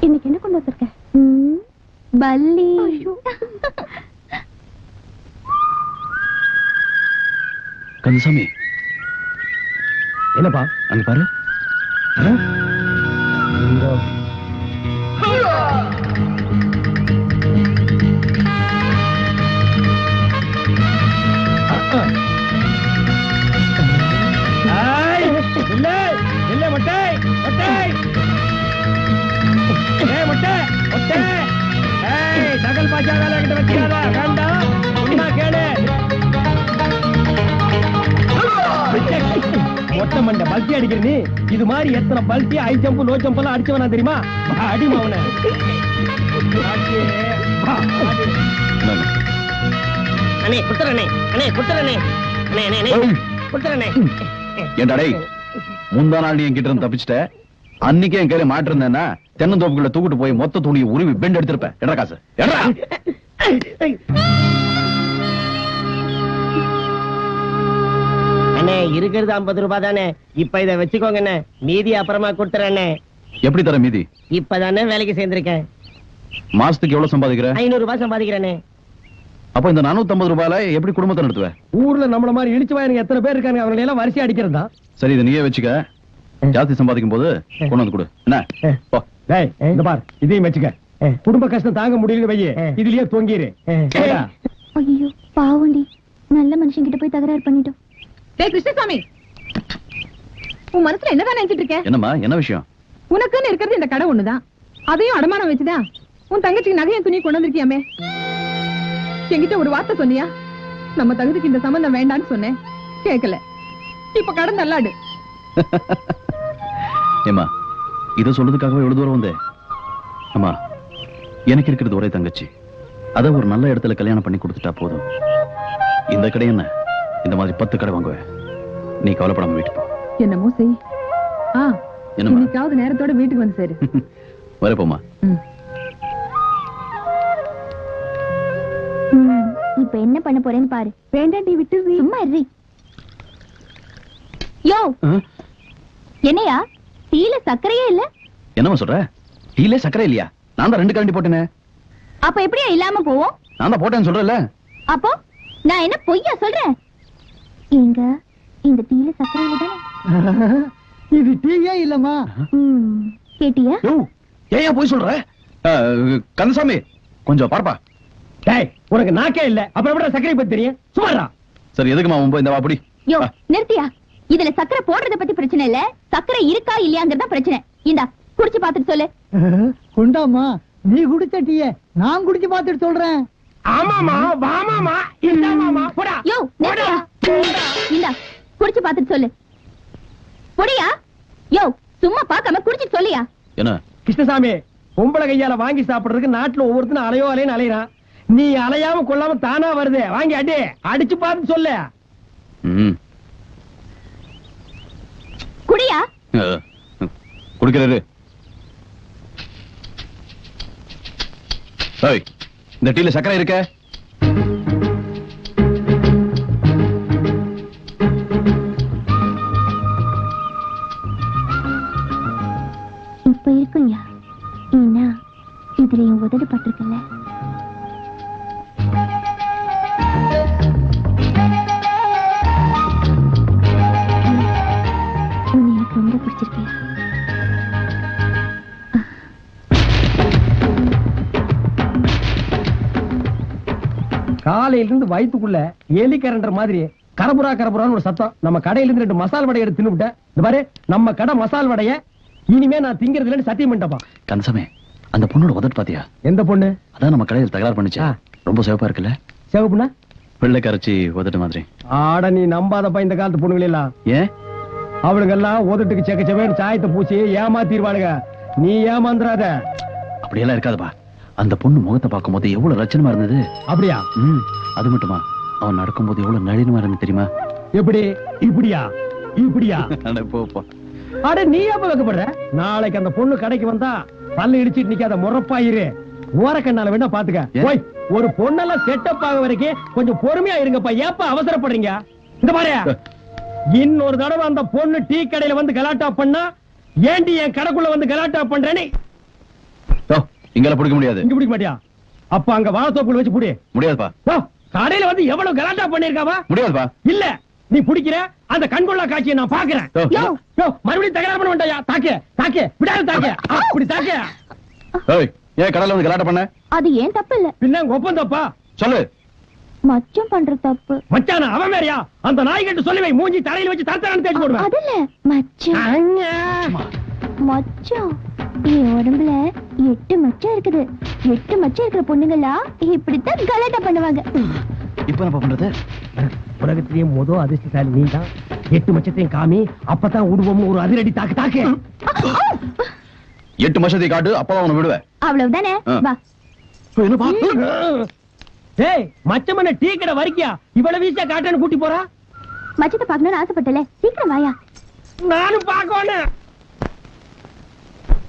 இன்னைக்கு என்ன கொண்டு வந்திருக்க? ம், பல்லி. கந்தசாமி. என்னப்பா அங்க பாரு. பல்ட்டி அடிக்கிற நீ. இது மாதிரி எத்தனை பல்ட்டி ஹை ஜம்ப் லோ ஜம்ப் எல்லாம் அடிச்சவனா தெரியுமா? அடி மாவன. அண்ணே குடுத்துறண்ணே. அண்ணே குடுத்துறண்ணே. அண்ணே அண்ணே குடுத்துறண்ணே. ஏன்டா டேய் முந்தா நாள் நீ என்கிட்ட இருந்து தப்பிச்சிட்ட? அன்னைக்கே என் கையில மாட்டிருந்தேன்னா தென்னந்தோப்புக்குள்ள தூக்கிட்டு போய் மொத்த துணியை உருவி பெண்ட் எடுத்திருப்பேன். எடா காசு. எடா அண்ணே இருக்கிறது ஐம்பது ரூபாய் தானே இப்ப இத வச்சுக்கோங்க அண்ணே மீதி அப்புறமா கொடுத்துறேண்ணே. எப்படி தர மீதி? இப்பதானே வேலைக்கு சேர்ந்திருக்கேன். மாசத்துக்கு எவ்வளவு சம்பாதிக்கிற? ஐநூறு ரூபாய் சம்பாதிக்கிறேனே அப்ப இந்த 450 ரூபாயில எப்படி குடும்பத்தை நடத்துவ? ஊர்ல நம்மள மாதிரி இடிச்சு வாயனுங்க எத்தனை பேர் இருக்காங்க அவங்க எல்லாம் வரிசை அடிக்கிறது சரி இதை நீயே வச்சுக்க. ஜாஸ்தி சம்பாதிக்கும் போது கொண்டு வந்து கொடு. என்ன? போ. டேய் இந்த பார் இதையும் வச்சுக்க. குடும்ப கஷ்டம் தாங்க முடியல வையே இதுலயே தொங்கிரு? ஐயோ பாவண்டி நல்ல மனுஷங்கிட்ட போய் தகராறு பண்ணிட்டோம். டேய் கிருஷ்ணசாமி. உன் மனசுல என்னதான் நினைச்சிட்டு இருக்க? என்னம்மா என்ன விஷயம்? உனக்குன்னு இருக்கிறது இந்த கடை ஒண்ணுதான். அதையும் அடமானம் வச்சுதான் உன் தங்கச்சிக்கு நகையும் துணி கொண்டு வந்திருக்கியாமே? என்கிட்ட ஒரு வார்த்தை சொன்னியா? நம்ம தகுதிக்கு இந்த சம்பந்தம் வேண்டான்னு சொன்னேன். கேட்கல இப்ப கடன் நல்லாடு ஏமா இத சொல்றதுக்காகவே எவ்வளவு தூரம் வந்தேன் அம்மா எனக்கு இருக்கிறது ஒரே தங்கச்சி. அத ஒரு நல்ல இடத்துல கல்யாணம் பண்ணி கொடுத்துட்டா போதும். இந்த கடை என்ன? இந்த மாதிரி பத்து கடை வாங்குவேன் நீ கவலைப்படாம வீட்டுக்கு போ. என்னமோ செய். ஆ என்னம்மா? இன்னைக்காவது நேரத்தோட வீட்டுக்கு வந்து சேரு. வரப்போமா இப்ப என்ன பண்ண போறேன்னு பாரு. வேண்டாண்டி விட்டு சும்மா இரு. யோ! என்னையா? டீல சர்க்கரையே இல்ல? என்னம்மா சொல்ற? டீலே சக்கரை இல்லையா? நான் தான் ரெண்டு கரண்டி போட்டேனே. அப்ப எப்படியா இல்லாம போவோம்? நான் தான் போட்டேன்னு சொல்றேன்ல. அப்போ நான் என்ன பொய்யா சொல்றேன்? எங்க இந்த டீல சர்க்கரை இல்ல தானே இது டீயே இல்லம்மா? கேட்டியா? ஏன் போய் சொல்ற? அஹ், கந்தசாமி கொஞ்சம் பார்ப்பா. டேய் உனக்கு நாக்கே இல்ல. அப்புறம் எப்படி சக்கரை பத்தி தெரியும்? சுமாரா சரி எதுக்குமா உன் இந்த வாப்படி யோ நிறுத்தியா? இதுல சக்கரை போடுறத பத்தி பிரச்சனை இல்ல. சக்கரை இருக்கா இல்லையாங்கிறதா பிரச்சனை. இந்தா குடிச்சு பாத்துட்டு சொல்லு. கொண்டாமா நீ குடிச்ச டீய நான் குடிச்சு பார்த்துட்டு சொல்றேன். ஆமாமா வாமாமா இந்தாமாமா போடா யோ நிறுத்தியா இந்தா குடிச்சு பாத்துட்டு சொல்லு. பொடியா? யோ சும்மா பார்க்காம குடிச்சிட்டு சொல்லியா? என்ன? கிருஷ்ணசாமி பொம்பளை கையால வாங்கி சாப்பிடுறதுக்கு நாட்டுல ஒவ்வொருத்தனும் அலையோ அலையன்னு அலையறான். நீ அலையாம கொள்ளாம தானா வருதே? வாங்கி அடி அடிச்சு பார்த்து சொல்லு. ம். குடியா? குடிக்கிறாரு இந்த டீல சக்கரை இருக்க. இப்ப இருக்குங்க. ஏன்னா இதுல என் உதடு காலையில இருந்து வயித்துக்குள்ள எலி கரண்டர் மாதிரி கரபுரா கரபுரான்னு ஒரு சத்தம். நம்ம கடையில இருந்து ரெண்டு மசால் வடையை எடுத்து தின்னுவிட்டேன் இந்த பாரு நம்ம கடை மசால் வடைய இனிமே நான் திங்கிறது இல்லைன்னு சத்தியம் பண்ணிட்டப்பா கந்தசாமி அந்த பொண்ணோட உதட்டு பாத்தியா? எந்த பொண்ணு? அதான் நம்ம கடையில் தகராறு பண்ணுச்சா. ரொம்ப சிவப்பா இருக்குல்ல? சிவப்புண்ணா வெள்ளை கரைச்சி உதட்டு மாதிரி. ஆட நீ நம்பாதப்பா இந்த காலத்து பொண்ணுங்கள எல்லாம் ஏன்? அவளுங்க எல்லாம் உதட்டுக்கு செக்க செவேன்னு சாயத்தை பூசி ஏமாத்திடுவாளுங்க நீ ஏமாந்துறாத. அப்படியெல்லாம் இருக்காதுப்பா. அந்த பொண்ணு முகத்தை பார்க்கும்போது எவ்வளவு லட்சணமா இருந்தது? அப்படியா? ம் அது மட்டுமா? அவன் நடக்கும்போது எவ்வளவு நளினமா இருந்து தெரியுமா? எப்படி? இப்படியா? இப்படியா? அட போ, போ. அட நீ எப்ப வைக்கப்படுற? நாளைக்கு அந்த பொண்ணு கடைக்கு வந்தா பல்ல இடிச்சிட்டு நிக்காத முறப்பாயிரு. ஓரக்கண்ணால வேணா பாத்துக்க? ஓய் ஒரு பொண்ணெல்லாம் செட்டப் ஆக வரைக்கும் கொஞ்சம் பொறுமையா இருங்கப்பா. ஏப்பா அவசரப்படுறீங்க? இந்த பாரு. இன்னொரு தடவை அந்த பொண்ணு டீ கடையில வந்து கலாட்டா பண்ணா ஏண்டி என் கடைக்குள்ள வந்து கலாட்டா பண்றேன்னு இங்கெல்லாம் பிடிக்க முடியாது. இங்க பிடிக்க மாட்டியா? அப்ப அங்க வாழைத்தோப்புல வச்சு புடி. முடியாதுப்பா. கடையில வந்து எவ்வளவு கலாட்டா பண்ணிருக்காவா? முடியாதுப்பா. இல்ல நீ பிடிக்கிற அந்த கண்கொள்ளா காட்சியை நான் பாக்குறேன். யோ, யோ, யோ, மறுபடியும் தகராறு பண்ண வேண்டாயா? தாக்கு தாக்கு விடாத தாக்கு. அப்படி தாக்கு. ஏய் ஏன் கடல்ல வந்து கலாட்டம் பண்ண? அது ஏன் தப்பு இல்ல பின்ன ஒப்பம் தப்பா? சொல்லு. மச்சம் பண்ற தப்பு. மச்சான அவன் வேறயா? அந்த நாய்கிட்ட சொல்லி வை மூஞ்சி தலையில வச்சு தரத்தரான்னு தேய்ச்சி போடுவேன். அது இல்ல மச்சம் அண்ணா. மச்சம் என் உடம்புல எட்டு மச்சம் இருக்குது. எட்டு மச்சம் இருக்கிற பொண்ணுங்களா இப்படித்தான் கலாட்டா பண்ணுவாங்க. இப்ப என்ன பண்றது? உலகத்திலேயே முத அதிர்ஷ்டசாலி நீ தான் எட்டு மச்சத்தையும் காமி அப்பதான் உருவம் ஒரு அதிரடி தாக்கு தாக்கு. எட்டு மசத்தை காட்டு அப்பதான் அவனை விடுவேன். அவ்வளவுதானே. வா. டேய் மச்சமன டீ கடை வரிக்கியா இவ்வளவு வீசா காட்டன்னு கூட்டி போறா? மச்சத்தை பார்க்கணும்னு ஆசைப்பட்டல. சீக்கிரம் வாயா. நானும் பாக்கணும்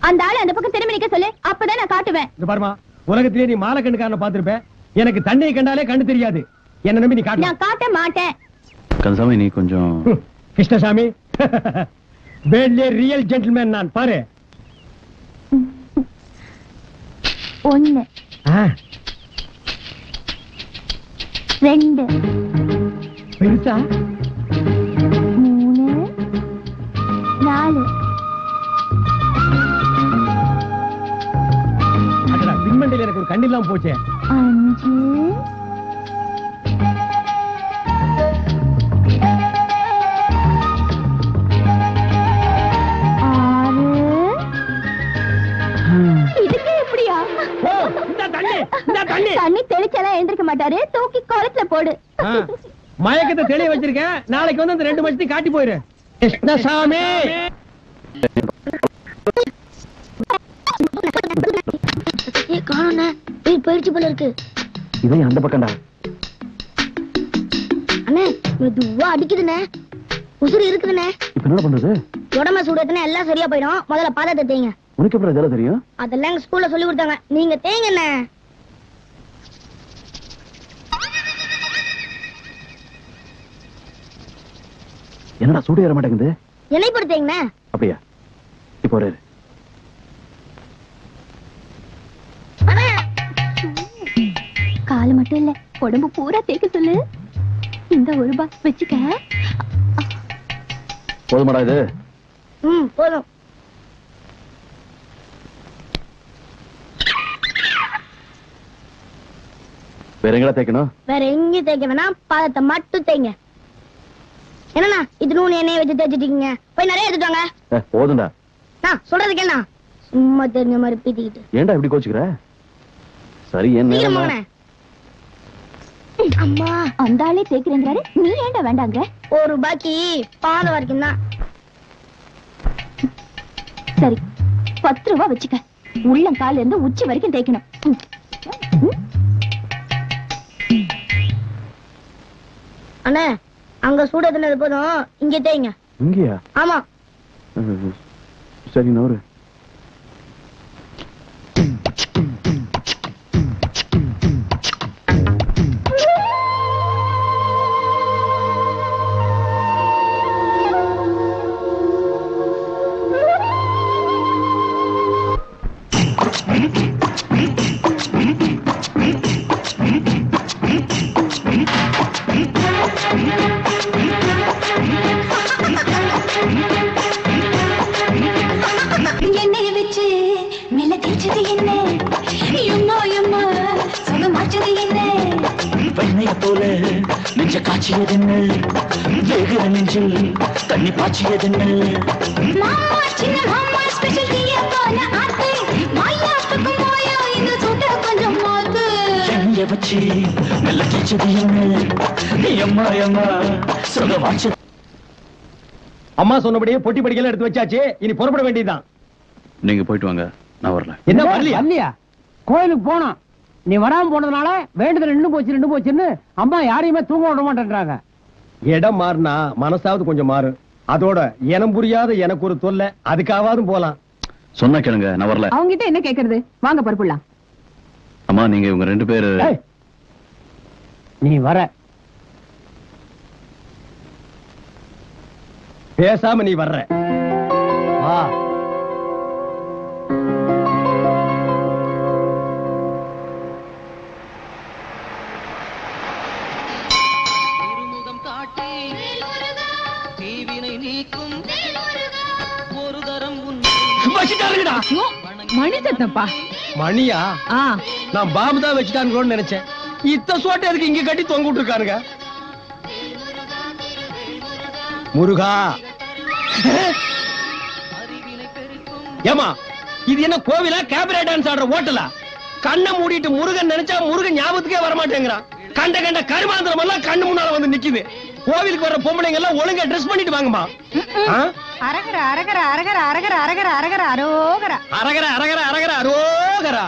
அந்த ஆளு அந்த பக்கம் திரும்பி நிக்க சொல்லு. அப்பதான் நான் காட்டுவேன். இந்த பாருமா உலகத்திலேயே நீ மாலை கண்ணுக்காரன பாத்திருப்ப எனக்கு தண்ணியை கண்டாலே கண்ணு தெரியாது. என்ன நம்பி நீ காட்டு நான் காட்ட மாட்டேன். கந்தசாமி நீ கொஞ்சம் கிருஷ்ணசாமி. வேட்லே ரியல் ஜென்டில்மேன் நான் பாரு. ஒண்ணு. ஆ, ரெண்டு. பெருசா? மூணு. நாலு. பின்மண்டையில எனக்கு ஒரு கண்ணு இல்லாம போச்சே. அஞ்சு. தண்ணி எழுந்திருக்க மாட்டாரு. தூக்கி குளத்துல போடு. மயக்கத்தை தெளிய வச்சிருக்கேன் நாளைக்கு வந்து அந்த ரெண்டு மச்சத்தையும் காட்டி போயிரு. கிருஷ்ணசாமி! காணோண்ணே போயிடுச்சு போல இருக்கு. இவன் அந்த பக்கம்டா. அண்ணே மெதுவா அடிக்குதுண்ணே. உசுறு இருக்குதுண்ணே. இப்ப என்ன பண்றது? உடம்ப சூடத்துனா எல்லாம் சரியா போயிடும். முதல்ல பாதத்தை தேங்க உனக்கு எப்படி இதெல்லாம் தெரியும்? அதெல்லாம் எங்க ஸ்கூல்ல சொல்லி கொடுத்தாங்க. நீங்க தேங்கண்ணே என்னடா சூடு ஏற மாட்டேங்குது? என்னை பொறுத்தேங்கண்ணே அப்படியா? இப்போ ஒரு கால் மட்டும் இல்ல உடம்பு பூரா தேய்க்க சொல்லு. இந்த ஒரு ரூபா வச்சுக்க. போதுமாடா இது. ம் போதும். வேற எங்கடா தேய்க்கணும்? வேற எங்கேயும் தேய்க்க வேணாம் பாதத்தை மட்டும் தேய்ங்க. என்னண்ணா இது நூறு எண்ணெயை வச்சு தேய்ச்சிட்டீங்க போய் நிறைய எடுத்துட்டாங்க ஏ, போதும்டா. நான் சொல்றதுக்கு என்ன சும்மா தெரிஞ்ச மாதிரி பீத்திக்கிட்டு. ஏன்டா இப்படி கோச்சுக்கிற? சரி என்ன. அம்மா அந்த ஆளே தேய்க்கிறேங்கிறாரு. நீ ஏன்டா வேண்டாங்க ஒரு ரூபாய்க்கு பாதம் வரைக்கும் தான் சரி பத்து ரூபா வச்சுக்க. உள்ளங்கால இருந்து உச்சி வரைக்கும் தேய்க்கணும். அண்ணே அங்க சூட தின்னது போதும்? இங்க தேய்ங்க. இங்கயா? ஆமா. சரி நவரு நெஞ்சில் தண்ணி எண்ணெய வச்சு அம்மா சொன்னபடியே பொட்டி படிக்கலாம் எடுத்து வச்சாச்சு. இனி புறப்பட வேண்டியதுதான். நீங்க போயிட்டு வாங்க நான் வரல. என்ன வரலையா? இல்லையா கோயிலுக்கு போனோம். நீ வராம போனதுனால வேண்டுதல் நின்னு போச்சு நின்னு போச்சுன்னு அம்மா யாரையுமே தூங்க விட மாட்டேன்றாங்க. இடம் மாறினா மனசாவது கொஞ்சம் மாறும் அதோட இனம் புரியாத எனக்கு ஒரு தொல்லை அதுக்காவது போலாம். சொன்னா கேளுங்க நான் வரல. அவங்க கிட்ட என்ன கேக்குறது? வாங்க பருப்புலாம் அம்மா நீங்க இவங்க ரெண்டு பேரு நீ வர. பேசாம நீ வர்ற. வா. மணி சத்தப்பா மணியா நான் பாம்பு தான் வச்சுட்டானுங்களோன்னு நினைச்சேன். இத்த சோட்டை எதுக்கு இங்க கட்டி தொங்க விட்டுருக்கானுங்க? முருகா. ஏமா இது என்ன கோவிலா? கேபரே டான்ஸ் ஆடுற ஹோட்டலா? கண்ணை மூடிட்டு முருகன் நினைச்சா முருகன் ஞாபகத்துக்கே வர மாட்டேங்கிறான் கண்ட கண்ட கருமாந்திரம் எல்லாம் கண்ணு முன்னால வந்து நிக்குது. கோவிலுக்கு வர்ற பொம்பளைங்க எல்லாம் ஒழுங்கா ட்ரெஸ் பண்ணிட்டு வாங்கம்மா. ஆ? அரகர அரகர அரகர அரகர அரகர அரகர அரோகர அரகர அரகர அரகர அரோகரா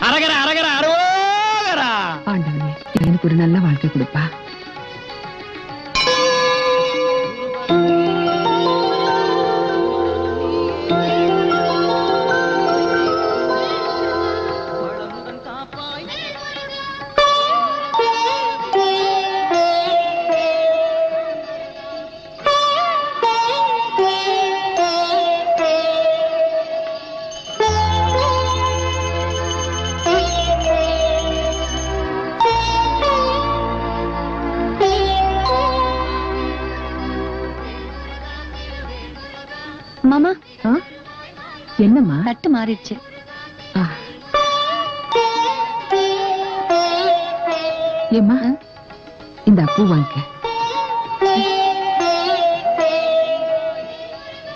அரகர அரகர அரோகரா ஆண்டவனே எனக்கு ஒரு நல்ல வாழ்க்கை கொடுப்பா என்னம்மா? தட்டு மாறிடுச்சு. ஏம்மா? இந்த பூ வாங்கிக்க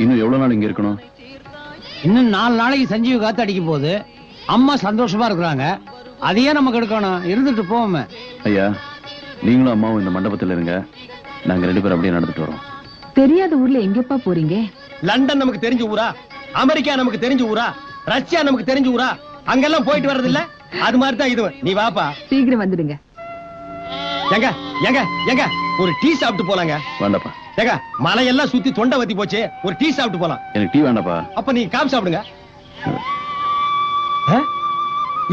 இன்னும் எவ்வளவு நாள் இங்க இருக்கணும்? இன்னும் நாலு நாளைக்கு சஞ்சீவ காத்து அடிக்க போகுது அம்மா சந்தோஷமா இருக்கிறாங்க. அதையே நமக்கு எடுக்கணும் இருந்துட்டு போவோமே. ஐயா நீங்களும் அம்மாவும் இந்த மண்டபத்துல இருங்க. நாங்க ரெண்டு பேரும் அப்படியே நடந்துட்டு வரோம். தெரியாத ஊர்ல எங்கப்பா போறீங்க? லண்டன் நமக்கு தெரிஞ்ச ஊரா? அமெரிக்கா நமக்கு தெரிஞ்ச ஊரா? ரஷ்யா நமக்கு தெரிஞ்ச ஊரா? அங்கெல்லாம் போயிட்டு வர்றது இல்ல அது மாதிரி தான் இதுவும் நீ வாப்பா. சீக்கிரம் வந்துடுங்க. எங்க எங்க எங்க ஒரு டீ சாப்பிட்டு போலாங்க. வேண்டாப்பா. ஏங்க மலையெல்லாம் சுத்தி தொண்டை வத்தி போச்சு. ஒரு டீ சாப்பிட்டு போலாம். எனக்கு டீ வேண்டாப்பா. அப்ப நீ காபி சாப்பிடுங்க?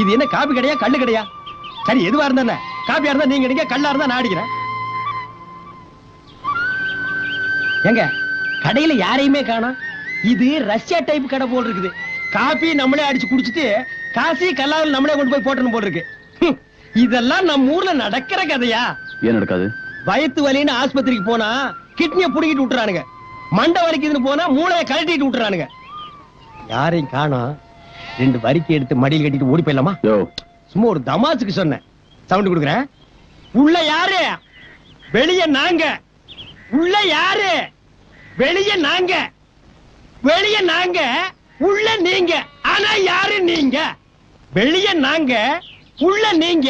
இது என்ன காபி கடையா கல்லு கடையா? சரி எதுவா இருந்தா? காபியா இருந்தா நீங்க அடிங்க கல்லா இருந்தா நான் அடிக்கிறேன். எங்க கடையில யாரையுமே காணோம். இது ரஷ்யா டைப் கடை போல் இருக்குது. காபி நம்மளே அடிச்சு குடிச்சிட்டு காசி கல்லாவில் நம்மளே கொண்டு போய் போட்டணும் போல் இருக்கு இதெல்லாம் நம்ம ஊர்ல நடக்கிற கதையா? ஏன் நடக்காது? வயித்து வலின்னு ஆஸ்பத்திரிக்கு போனா கிட்னிய புடுங்கிட்டு விட்டுறானுங்க. மண்டை வலிக்குதுன்னு போனா மூளைய கழட்டிட்டு விட்டுறானுங்க. யாரையும் காணோம். ரெண்டு வரிக்கை எடுத்து மடியில் கட்டிட்டு ஓடி போயிடலாமா? சும்மா ஒரு தமாசுக்கு சொன்னேன். சவுண்ட் கொடுக்குறேன். உள்ள யாரு? வெளிய நாங்க. உள்ள யாரு? வெளிய நாங்க. வெளிய நாங்க உள்ள நீங்க. ஆனா யாரு நீங்க? வெளிய நாங்க உள்ள நீங்க.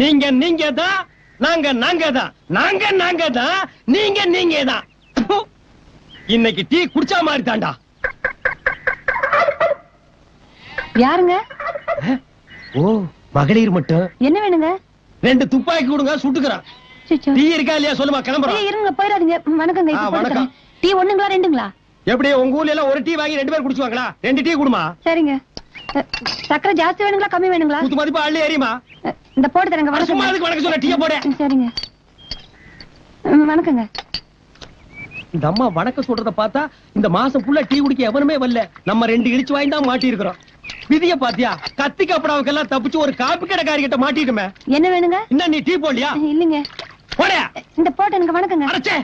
நீங்க நீங்க தான் நாங்க நாங்க தான் நாங்க நாங்க தான் நீங்க நீங்க தான். இன்னைக்கு டீ குடிச்சா மாதிரி தாண்டா. யாருங்க? ஓ மகளிர் மட்டும். என்ன வேணுங்க? ரெண்டு துப்பாக்கி கொடுங்க சுட்டுக்கிறான். டீ இருக்கா இல்லையா சொல்லுமா கிளம்புறோம் இருங்க போயிடாதீங்க. வணக்கங்க வணக்கம். டீ ஒண்ணுங்களா ரெண்டுங்களா? எப்படி உங்க ஊர்ல எல்லாம் ஒரு டீ வாங்கி ரெண்டு பேர் குடிச்சுவாங்களா? ரெண்டு டீ குடுமா? சரிங்க. சக்கரை ஜாஸ்தி வேணுங்களா கம்மி வேணுங்களா? குத்து மதிப்பா அள்ளி அ, இந்த போட்டு தரங்க சும்மா அதுக்கு வணக்கம் சொல்ல, டீயை போடு. சரிங்க. வணக்கங்க. இந்த அம்மா வணக்கம் சொல்றத பார்த்தா இந்த மாசம் ஃபுல்லா டீ குடிக்க எவனுமே வரல. நம்ம ரெண்டு இடிச்சு வாங்கி தான் மாட்டி இருக்கிறோம் விதிய பாத்தியா? கத்தி கப்படாவுக்கெல்லாம் தப்பிச்சு ஒரு காப்பி கடைக்காரி கிட்ட மாட்டிட்டுமே. என்ன வேணுங்க? என்ன நீ டீ போடலையா? இல்லைங்க. போடையா இந்த போட்டு எனக்கு வணக்கங்க. அரைச்சே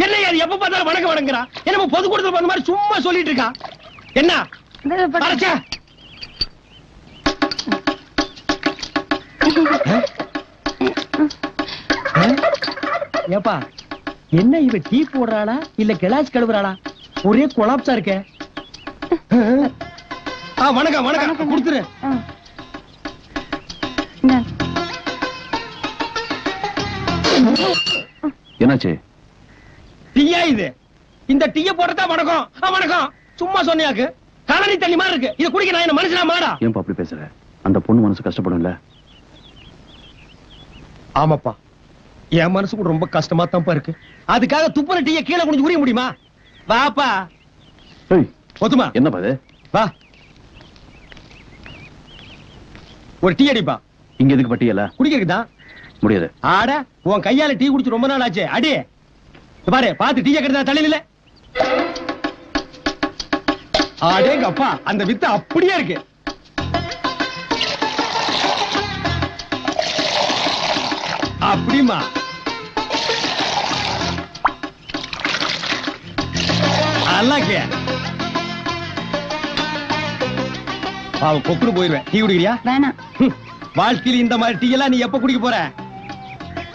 என்ன அது எப்ப பார்த்தாலும் வணக்கம் வணங்குறா. என்ன பொது கூடத்துல வந்த மாதிரி சும்மா சொல்லிட்டு இருக்கா? என்ன? ஏப்பா என்ன இவ டீ போடுறாளா இல்ல கிளாஸ் கழுவுறாளா? ஒரே கொலாப்ஸா இருக்க. ஆ? வணக்கம் வணக்கம். கொடுத்துரு. என்னாச்சு? டீயா இது? இந்த டீய போடுறதா வணக்கம். வணக்கம். சும்மா சொன்னியாக்கு. கழனி தண்ணி மாதிரி இருக்கு. இத குடிக்க நான் என்ன மனுஷனா மாடா? ஏன்பா அப்படி பேசுற? அந்த பொண்ணு மனசு கஷ்டப்படும்ல? ஆமாப்பா. என் மனசு கூட ரொம்ப கஷ்டமா தான்ப்பா இருக்கு. அதுக்காக துப்புற டீய கீழே குனிஞ்சு உரிய முடியுமா? வாப்பா. ஒத்துமா? என்னப்பா இது? வா. ஒரு டீ அடிப்பா. இங்க எதுக்கு பட்டியல? குடிக்கிறதுதான் முடியாது. ஆட உன் கையால டீ குடிச்சு ரொம்ப நாள் ஆச்சு. அடி. பாரு பாத்து டீ கெடுத்தா தலையில ஆடேங்க அப்பா அந்த வித்து அப்படியே இருக்கு. அப்படிமா நல்லா இருக்கியா அவ கொக்குன்னு போயிருவேன். டீ குடிக்கிறியா? வேணாம். வாழ்க்கையில இந்த மாதிரி டீ எல்லாம் நீ எப்ப குடிக்க போற?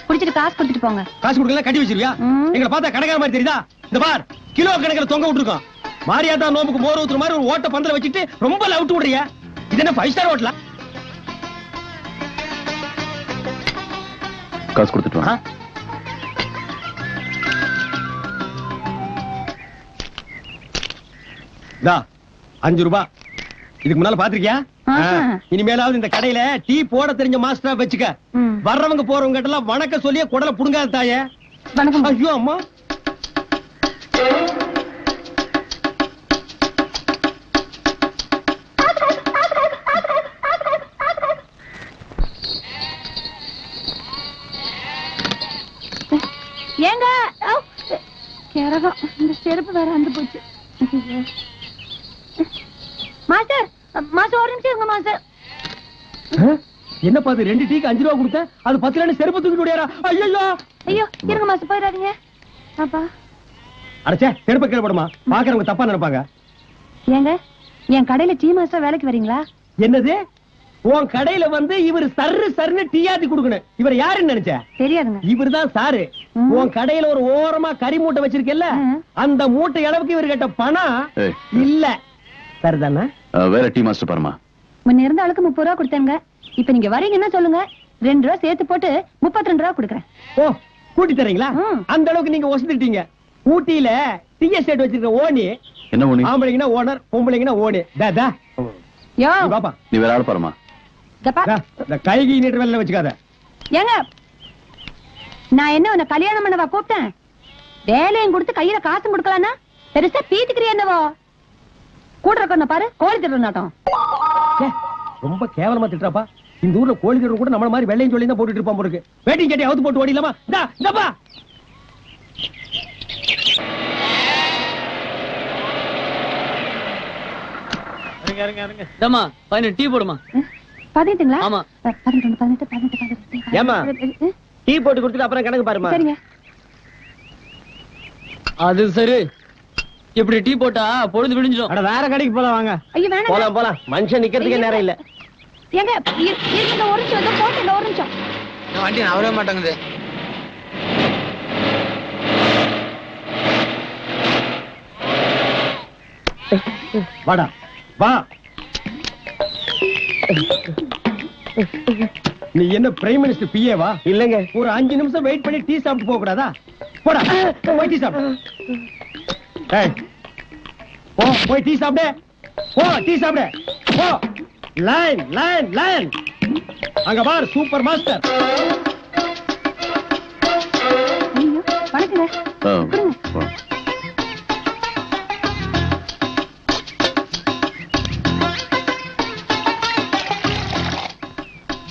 குடிச்சிட்டு காசு கொடுத்துட்டு போங்க. காசு கொடுக்கல கட்டி வச்சிருவியா. எங்களை பார்த்தா கடைக்கார மாதிரி தெரியுதா? இந்த பார் கிலோ கணக்கில் தொங்க விட்டுருக்கோம். மாரியாத்தா நோம்புக்கு மோர் ஊத்துற மாதிரி ஒரு ஓட்ட பந்தல வச்சுட்டு ரொம்ப லவுட்டு விடுறியா. இது என்ன ஃபைவ் ஸ்டார் ஹோட்டலா காசு கொடுத்துட்டு வா அஞ்சு ரூபாய் இதுக்கு முன்னால பாத்திருக்கியா. இனிமேலாவது இந்த கடையில டீ போட தெரிஞ்ச மாஸ்டரா வச்சுக்க. வர்றவங்க போறவங்க கிட்ட எல்லாம் வணக்கம் சொல்லியே குடல புடுங்காத தாயே. வணக்கம். ஐயோ அம்மா. ஏங்க கிரகம் இந்த செருப்பு வேற வந்து போச்சு. மாஸ்டர் மாஸ்டர் ஒரு நிமிஷம் இருங்க மாஸ்டர் என்ன பாத்து ரெண்டு டீக்கு அஞ்சு ரூபா கொடுத்த அது பத்து ரூபா செருப்பு தூக்கிட்டு ஓடியாரா ஐயோ ஐயோ இருங்க மாஸ்டர் போயிடாதீங்க. அடைச்சே செருப்பு கீழே போடுமா. பாக்குறவங்க தப்பா நினைப்பாங்க. ஏங்க என் கடையில டீ மாஸ்டர் வேலைக்கு வரீங்களா? என்னது? உன் கடையில வந்து இவர் சர்ரு சர்னு டீயாத்தி கொடுக்கணும். இவர் யாருன்னு நினைச்ச? தெரியாதுங்க. இவர்தான் சாரு. ம். உன் கடையில ஒரு ஓரமா கறி மூட்டை வச்சிருக்கல. அந்த மூட்டை அளவுக்கு இவர் கிட்ட பணம். இல்ல. சரிதானே? வேற டீ மாஸ்டர் பாருமா முன்ன இருந்த ஆளுக்கு முப்பது ரூபா கொடுத்தேங்க. இப்ப நீங்க வரீங்கன்னா சொல்லுங்க. ரெண்டு ரூபா சேர்த்து போட்டு முப்பத்தி ரெண்டு ரூபா கொடுக்குறேன். ஓ கூட்டி தரீங்களா. அந்த அளவுக்கு நீங்க வசதிட்டீங்க ஊட்டியில டீ எஸ்டேட் வச்சிருக்க ஓனி என்ன ஒண்ணு ஆம்பளைங்கன்னா ஓனர் பொம்பளைங்கன்னா ஓனி. தா தா. யோ. பாப்பா. நீ வேற ஆள் பாருமா இந்த கைகி நீட்டு வேலை வச்சுக்காத. ஏங்க நான் என்ன உன்னை கல்யாணம் பண்ணவா கூப்பிட்டேன்? வேலையும் கொடுத்து கையில காசும் கொடுக்கலான்னா? பெருசா பீத்துக்கிறியா என்னவோ? கூட இருக்கணும் பாரு கோழி நாட்டம். ரொம்ப கேவலமா திட்டுறாப்பா. இந்த ஊர்ல கோழி கூட நம்மள மாதிரி வெள்ளையும் சொல்லி தான் போட்டுட்டு இருப்பான் போல இருக்கு. வேட்டிங் கட்டி அவுத்து போட்டு ஓடிலாமா இந்தா இந்தப்பா. இந்தம்மா பதினெட்டு டீ போடுமா? பதினெட்டுங்களா? ஆமா. அஹ், பதினெட்டு பதினெட்டு பதினெட்டு பதினெட்டு. ஏம்மா? பதினெட்டு. டீ போட்டு கொடுத்துட்டு அப்புறம் கணக்கு பாருமா சரிங்க. அது சரி. இப்படி டீ போட்டா பொழுது விடிஞ்சிடும். அட வேற கடைக்கு போலாம் வாங்க. ஐயோ வேணாம் போலாம் போலாம். மனுஷன் நிக்கிறதுக்கே நேரம் இல்ல. ஏங்க இரு- இருங்க ஒரு நிமிஷம் இதோ போட்டு ஒரு நிமிஷம். வண்டி நவரவே மாட்டேங்குது. வாடா வா. நீ என்ன பிரைம் மினிஸ்டர் பிஏ வா? இல்லங்க. ஒரு அஞ்சு நிமிஷம் வெயிட் பண்ணி டீ சாப்பிட்டு போக கூடாதா போடா போய் டீ சாப்பிடு. போ போய் டீ சாப்பிடு. போ டீ சாப்பிடு. போ. Line line line. அங்க பார் சூப்பர் மாஸ்டர்.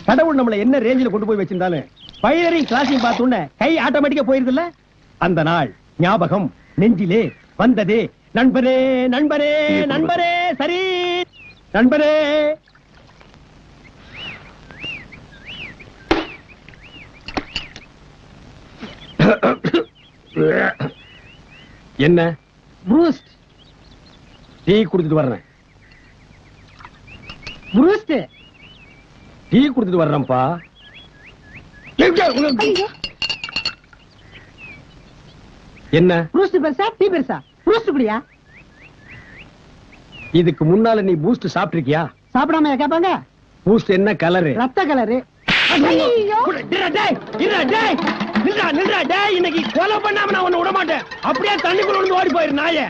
கடவுள் நம்மள என்ன ரேஞ்சில கொண்டு போய் வச்சிருந்தாலும் பைலரிங் கிளாஸையும் பார்த்தோன்னே கை ஆட்டோமேட்டிக்கா போயிருதுல்ல? அந்த நாள் ஞாபகம் நெஞ்சிலே வந்ததே. நண்பரே நண்பரே நண்பரே சரி. நண்பரே என்ன? ப்ரூஸ்ட். டீ குடுத்துட்டு வர்றேன். ப்ரூஸ்ட் டீ குடுத்துட்டு வர்றேன்ப்பா. என்ன? ப்ரூஸ்ட் பெருசா? டீ பெருசா? ப்ரூஸ்ட் குடியா? இதுக்கு முன்னால நீ பூஸ்ட் சாப்பிட்டிருக்கியா? சாப்பிடாம கேட்பாங்க பூஸ்ட் என்ன கலரு ரத்த கலரு இன்னைக்கு கொலை பண்ணாம நான் உன்னை விட மாட்டேன் அப்படியே தண்ணிக்குள்ள விழுந்து ஓடி போயிரு நாயே.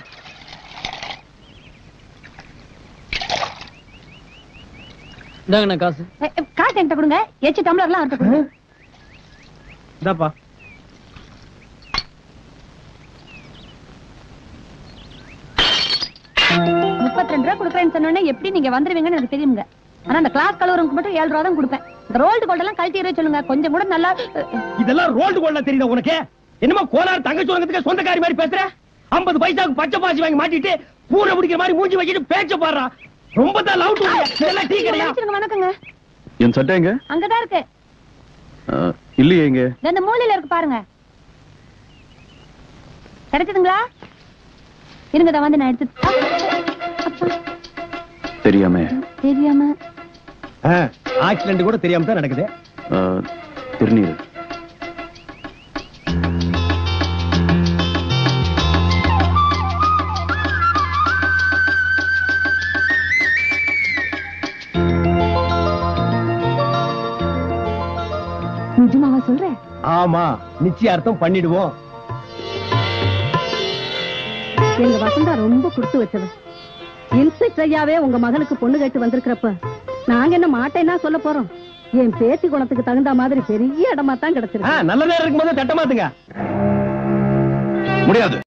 இந்தாங்கண்ணா காசு. காசு என்கிட்ட கொடுங்க. எச்சு டம்ளர்லாம் கொடுங்க. இந்தாப்பா. கொடுக்குறேன்னு சொன்னோன்னே எப்படி நீங்க வந்துருவீங்கன்னு எனக்கு தெரியுங்க ஆனா அந்த கிளாஸ் கலவரங்களுக்கு மட்டும் ஏழு ரூபா தான் கொடுப்பேன். இந்த ரோல்டு கோல்ட் எல்லாம் கழட்டி சொல்லுங்க. கொஞ்சம் கூட நல்லா இதெல்லாம் ரோல்டு கோல்ல தெரியுதா உனக்கு? என்னமோ கோலார் தங்கச்சி உலகத்துக்கு சொந்தக்காரி மாதிரி பேசுற? 50 பைசாவுக்கு பச்சை பாசி வாங்கி மாட்டிட்டு பூனை பிடிக்கிற மாதிரி மூஞ்சி வச்சுட்டு பேச்ச பாடுறான் ரொம்ப தான் லவ் இதெல்லாம் டீ கிடையா? வணக்கங்க. என் சட்டை எங்க? அங்கதான் இருக்கு. அஹ், இல்லையே எங்க இந்த இந்த மூலையில இருக்கு பாருங்க. கிடைச்சதுங்களா? இருங்க தான் வந்து நான் எடுத்து தெரியாம. தெரியாம? ஆக்சிடென்ட் கூட தெரியாம தான் நடக்குது. திருநீர். நிஜமாவா சொல்ற? ஆமா நிச்சயார்த்தம் பண்ணிடுவோம். எங்க வசந்தா ரொம்ப கொடுத்து வச்சவ. இன்ஸ்பெக்டர் ஐயாவே உங்க மகனுக்கு பொண்ணு கேட்டு வந்திருக்கிறப்ப நாங்க என்ன மாட்டேன்னா சொல்ல போறோம். என் பேத்தி குணத்துக்கு தகுந்த மாதிரி பெரிய இடமா தான் கிடைச்சிருக்கு. நல்ல நேரம் இருக்கும்போது தட்டமாத்துங்க முடியாது.